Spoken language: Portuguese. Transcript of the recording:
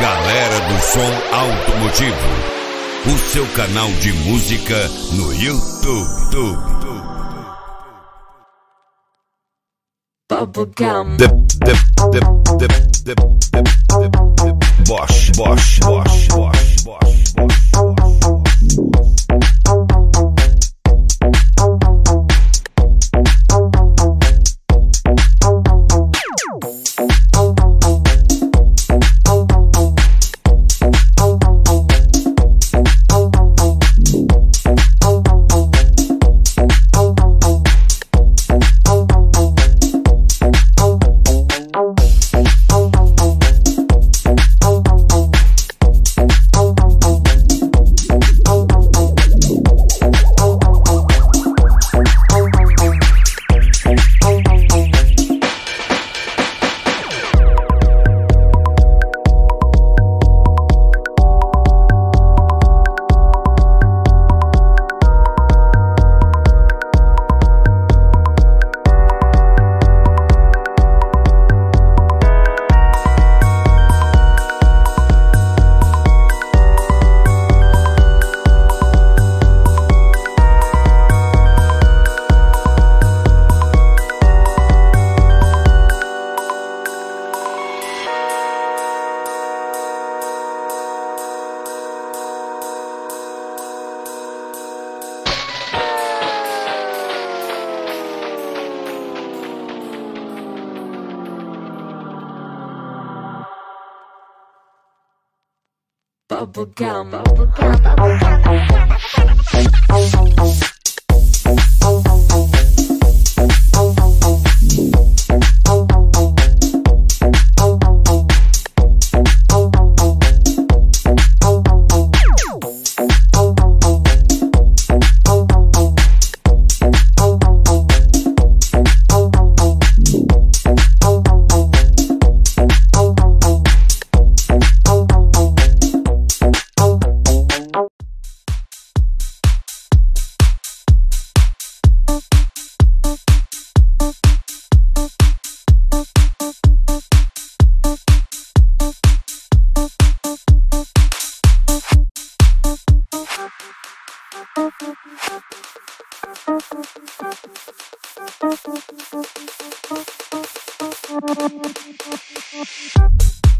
Som Automotivo, o seu canal de música no YouTube. Bubblegum. Bosch, Bosch, Bosch, bubblegum. Bubble Thank you.